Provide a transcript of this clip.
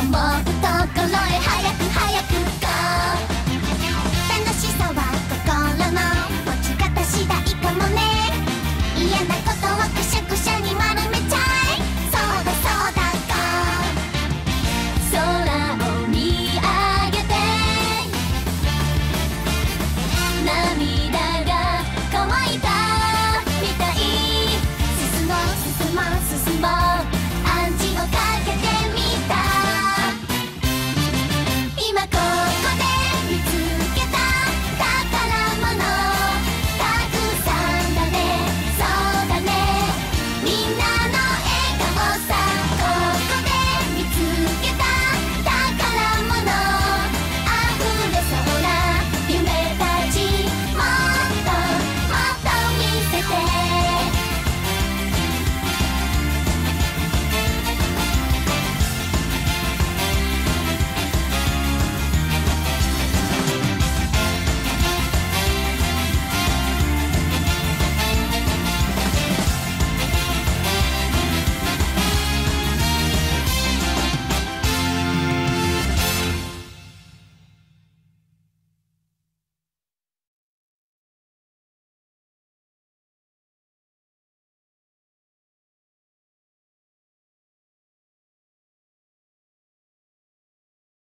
思うところへ早く早く